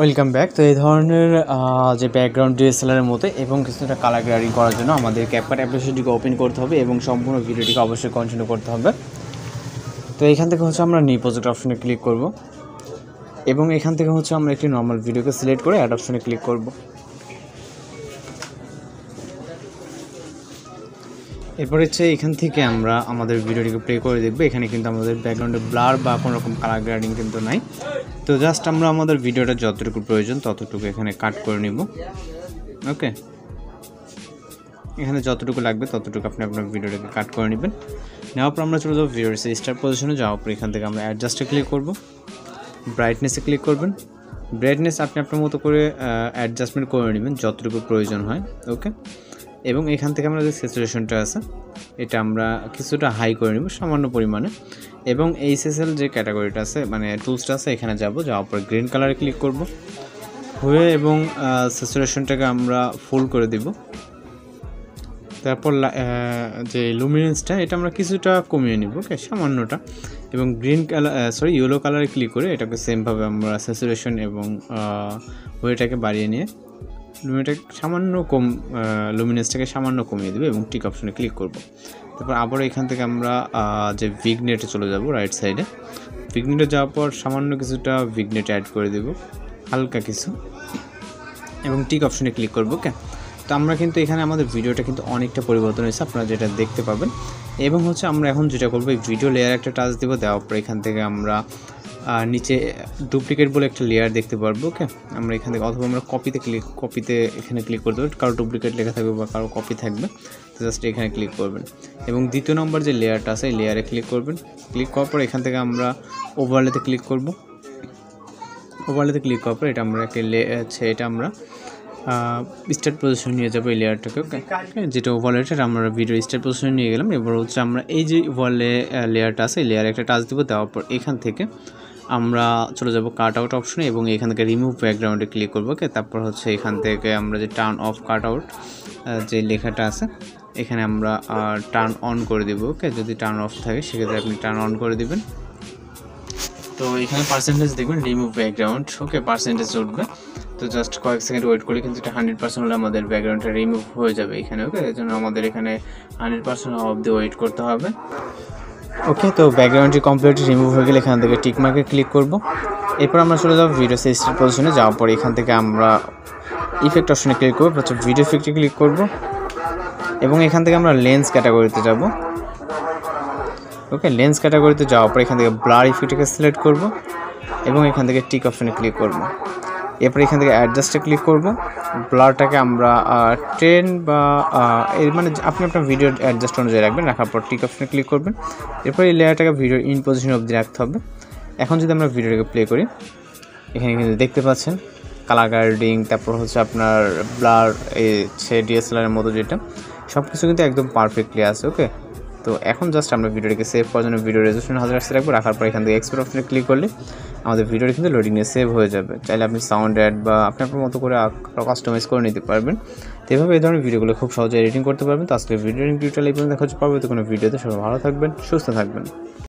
Welcome back তো এই ধরনের যে ব্যাকগ্রাউন্ড ডিএসএলআরের মতো এবং কিছুটা কালার গ্রেডিং করার জন্য আমাদের ক্যাপকাট অ্যাপ্লিকেশনটিকে ওপেন করতে হবে এবং সম্পূর্ণ ভিডিওটিকে অবশ্যই কন্টিনিউ করতে হবে। তো এখান থেকে হচ্ছে আমরা নিউ প্রজেক্ট অপশনে ক্লিক করব এবং এখান থেকে হচ্ছে আমরা একটি নর্মাল ভিডিওকে সিলেক্ট করে অ্যাড অপশনে ক্লিক করব। এরপর হচ্ছে এখান থেকে আমরা আমাদের ভিডিওটিকে প্লে করে দেখব। এখানে কিন্তু আমাদের ব্যাকগ্রাউন্ডে ব্লার বা কোনো রকম কালার গ্রেডিং কিন্তু নাই। তো জাস্ট আমরা আমাদের ভিডিওটা যতটুকু প্রয়োজন ততটুকু এখানে কাট করে নিব। ওকে এখানে যতটুকু লাগবে ততটুকু আপনি আপনার ভিডিওটাকে কাট করে নেবেন। নেওয়ার পর আমরা চলে যাব ভিডিওর স্টার পজিশনে যাওয়ার পর এখান থেকে আমরা অ্যাডজাস্টে ক্লিক করব। ব্রাইটনেসে ক্লিক করবেন। ব্রাইটনেস আপনি আপনার মতো করে অ্যাডজাস্টমেন্ট করে নেবেন যতটুকু প্রয়োজন হয়। ওকে এবং এখান থেকে আমরা যে স্যাচুরেশনটা আছে, এটা আমরা কিছুটা হাই করে নেব, সামান্য পরিমাণে। এবং এইচএসএল যে ক্যাটাগরিটা আছে মানে টুলসটা আছে, এখানে যাব, যাওয়ার পর গ্রিন কালারে ক্লিক করব। হয়ে এবং স্যাচুরেশনটাকে আমরা ফুল করে দিব। তারপর যে লুমিনেন্সটা এটা আমরা কিছুটা কমিয়ে নিব ওকে সামান্যটা। এবং গ্রিন কালার সরি ইয়েলো কালারে ক্লিক করে এটাকে সেমভাবে আমরা স্যাচুরেশন এবং ওয়েটাকে বাড়িয়ে নিয়ে লুমিনেটাকে সামান্য কম লুমিনেন্সটাকে সামান্য কমিয়ে দেবে এবং টিক অপশনে ক্লিক করব। তারপর আবার এখান থেকে আমরা যে ভিগনেটে চলে যাব রাইট সাইডে ভিগনেটে যাওয়ার পর সামান্য কিছুটা ভিগনেট অ্যাড করে দেব, হালকা কিছু। এবং টিক অপশনে ক্লিক করব ওকে তো আমরা কিন্তু এখানে আমাদের ভিডিওটা কিন্তু অনেকটা পরিবর্তন হয়েছে, আপনারা যেটা দেখতে পাবেন। এবং হচ্ছে আমরা এখন যেটা করব, এই ভিডিও লেয়ার একটা টাচ দেবো, দেওয়ার পর এখান থেকে আমরা আহ, নিচে ডুপ্লিকেট বলে একটা লেয়ার দেখতে পারব ওকে আমরা এখান থেকে অথবা আমরা কপিতে ক্লিক কপিতে এখানে ক্লিক করতে পারব কারও ডুপ্লিকেট লেখা থাকবে বা কারও কপি থাকবে তো জাস্ট এখানে ক্লিক করবেন। এবং দ্বিতীয় নম্বর যে লেয়ারটা আছে লেয়ারে ক্লিক করবেন। ক্লিক করার পর এখান থেকে আমরা ওভারলেতে ক্লিক করব। ওভারলেতে ক্লিক করার পর এটা আমরা একটা এটা আমরা স্টার্ট পজিশন নিয়ে যাব এই লেয়ারটাকে ওকে যেটা ওভারলেটের আমরা ভিডিও স্টার্ট পজিশন নিয়ে গেলাম। এবার হচ্ছে আমরা এই যে ওভারলে লেয়ারটা আছে এই লেয়ারে একটা টাচ দেবো দেওয়ার পর এখান থেকে আমরা চলে যাব কাট আউট অপশনে এবং এখান থেকে রিমুভ ব্যাকগ্রাউন্ডে ক্লিক করব। ওকে, তারপর হচ্ছে এখান থেকে আমরা যে টার্ন অফ কাট আউট যে লেখাটা আছে, এখানে আমরা টার্ন অন করে দেবো। ওকে, যদি টার্ন অফ থাকে, সেক্ষেত্রে আপনি টার্ন অন করে দেবেন। তো এখানে পার্সেন্টেজ দেখবেন রিমুভ ব্যাকগ্রাউন্ড ওকে পার্সেন্টেজ উঠবে। তো জাস্ট কয়েক সেকেন্ড ওয়েট করলে কিন্তু এটা হান্ড্রেড পার্সেন্ট হলে আমাদের ব্যাকগ্রাউন্ডটা রিমুভ হয়ে যাবে এখানে। ওকে এই জন্য আমাদের এখানে হান্ড্রেড পার্সেন্ট অফ দিয়ে ওয়েট করতে হবে। ওকে তো ব্যাকগ্রাউন্ডটি কমপ্লিট রিমুভ হয়ে গেলে এখান থেকে টিকমার্কে ক্লিক করব। এরপর আমরা চলে যাব ভিডিও সিস্টেম পজিশনে যাওয়ার পরে এখান থেকে আমরা ইফেক্ট অপশনে ক্লিক করব। হচ্ছে ভিডিও ইফেক্টে ক্লিক করব। এবং এখান থেকে আমরা লেন্স ক্যাটাগরিতে যাব। ওকে লেন্স ক্যাটাগরিতে যাওয়ার পর এখান থেকে ব্লার ইফেক্টকে সিলেক্ট করব। এবং এখান থেকে টিক অপশনে ক্লিক করব। এরপর এখান থেকে অ্যাডজাস্টে ক্লিক করব। ব্লারটাকে আমরা টেন বা এর মানে আপনি আপনার ভিডিও অ্যাডজাস্ট অনুযায়ী রাখবেন, রাখার পর টিক অপশনে ক্লিক করবেন। এরপর এই লেয়ারটাকে ভিডিও ইন পজিশন অবধি রাখতে হবে। এখন যদি আমরা ভিডিওটাকে প্লে করি, এখানে কিন্তু দেখতে পাচ্ছেন কালার গ্রেডিং তারপর হচ্ছে আপনার ব্লার এই হচ্ছে ডিএসএলআরের মতো যেটা সব কিছু কিন্তু একদম পারফেক্টলি আছে ওকে তো এখন জাস্ট আমরা ভিডিওটাকে সেভ করার জন্য ভিডিও রেজুলেশন হাজার আসতে রাখব, রাখার পর এখান থেকে এক্সপোর্ট অপশানে ক্লিক করলে আমাদের ভিডিওটা কিন্তু লোডিংয়ে সেভ হয়ে যাবে। চাইলে আপনি সাউন্ড অ্যাড বা আপনি আপনার মতো করে কাস্টমাইজ করে নিতে পারবেন। তো এভাবে এই ধরনের ভিডিওগুলো খুব সহজে এডিটিং করতে পারবেন। তো আজকে ভিডিও টিউটোরিয়াল এই পর্যন্ত দেখা হচ্ছে। পারবে তো কোনো ভিডিওতে সবাই ভালো থাকবেন, সুস্থ থাকবেন।